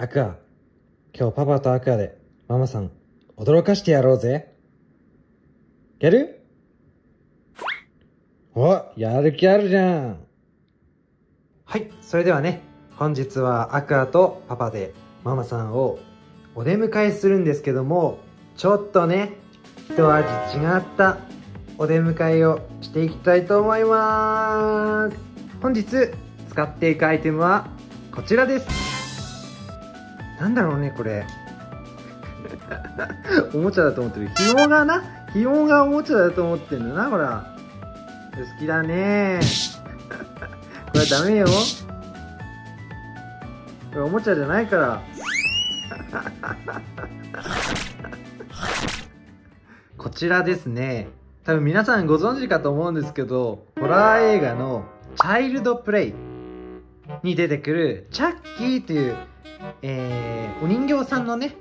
アクア、今日パパとアクアでママさん驚かしてやろうぜ。やる？お、やる気あるじゃん。はい、それではね、本日はアクアとパパでママさんをお出迎えするんですけども、ちょっとね、一味違ったお出迎えをしていきたいと思います。本日使っていくアイテムはこちらです。なんだろうね、これ。おもちゃだと思ってる。紐がな、紐がおもちゃだと思ってんだな、ほら。好きだねこれダメよ。これおもちゃじゃないから。こちらですね。多分皆さんご存知かと思うんですけど、ホラー映画のチャイルドプレイに出てくるチャッキーという、えーお人形さんのね、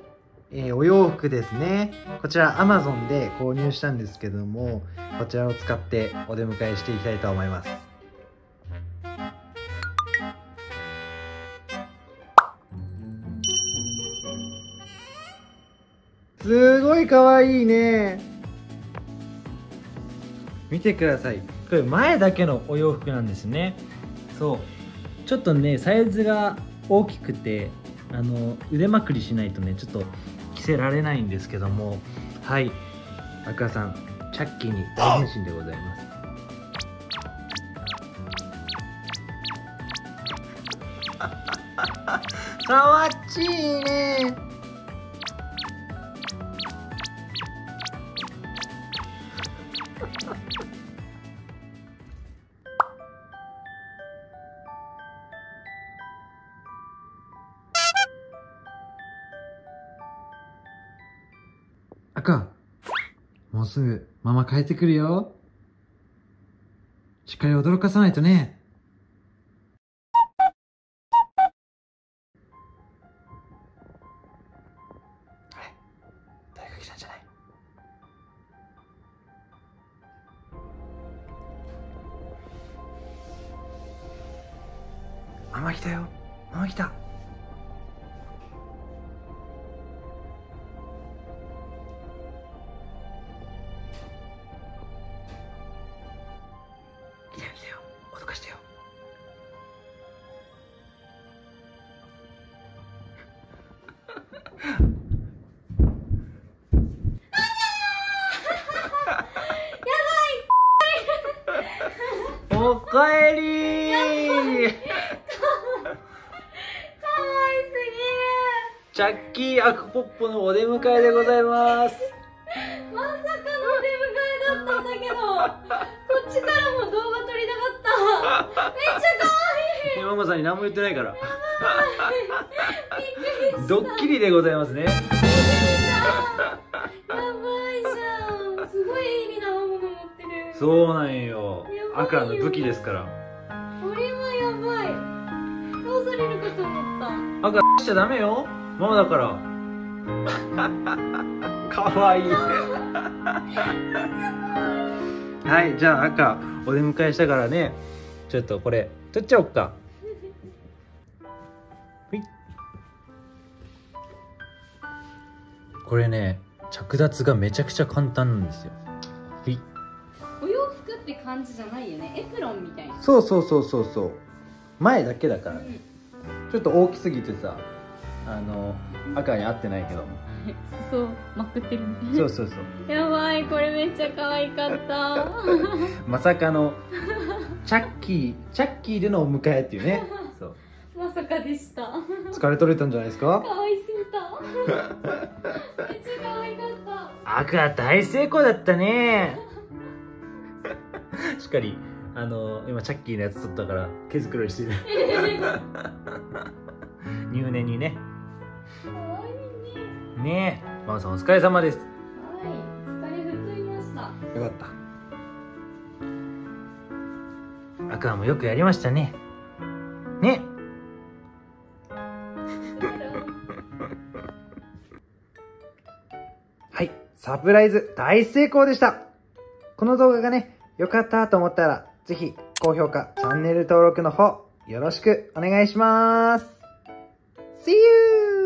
えーお洋服ですね。こちら Amazon で購入したんですけども、こちらを使ってお出迎えしていきたいと思います。すごい可愛いね。見てください。これ前だけのお洋服なんですね。そう。ちょっとね、サイズが大きくて、あの腕まくりしないとね、ちょっと着せられないんですけども、はい。アクアさん、チャッキーに大変身でございます。かわちいね。赤もうすぐママ帰ってくるよ。しっかり驚かさないとね。あれ？誰か来たんじゃない？ママ来たよ。ママ。来たかえりー可愛すチャッキーアクポッポのお出迎えでございます。まさかのお出迎えだったんだけど。こっちからも動画撮りたかった。めっちゃ可愛いママさんに何も言ってないから。ドッキリでございますね。やばいじゃん。すごい意味なもの持ってる。そうなんよアクアの武器ですから。これはやばい。倒されるかと思った。アクアしちゃダメよ。ママだから。かわいい。はいじゃあ赤お出迎えしたからね。ちょっとこれ取っちゃおっか。これね着脱がめちゃくちゃ簡単なんですよ。ほいって感じじゃないよね。エプロンみたいな。そうそうそうそうそう。前だけだからね。うん。ちょっと大きすぎてさあの赤に合ってないけどそう まくってるそうそうそう。やばいこれめっちゃ可愛かった。まさかのチャッキーチャッキーでのお迎えっていうね。そう。まさかでした。疲れ取れたんじゃないですか？可愛すぎた。めっちゃ可愛かった。アクア大成功だったね しっかりあの今チャッキーのやつ取ったから毛づくろいしてる。入念にね。ね。ねえ。ママさんお疲れ様です。はい疲れ吹っ飛びました。よかった。アクアもよくやりましたね。ね。はい、サプライズ大成功でした。この動画がね、良かったと思ったら、ぜひ高評価、チャンネル登録の方、よろしくお願いします !See you!